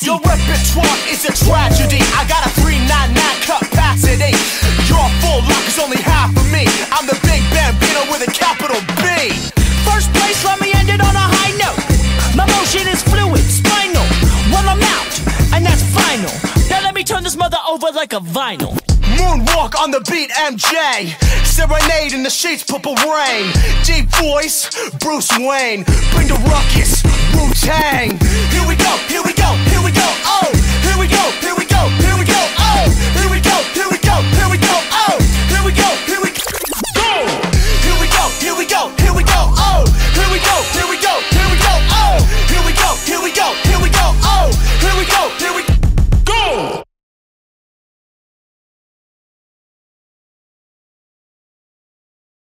Your repertoire is a tragedy. I got a 399 capacity. Your full lock is only half of me. I'm the big bambino with a capital B. First place, let me end it on a high note. My motion is fluid, spinal. Well, I'm out, and that's final. Now let me turn this mother over like a vinyl. Moonwalk on the beat, MJ. Serenade in the sheets, purple rain. Deep voice, Bruce Wayne. Bring the ruckus, Wu Tang.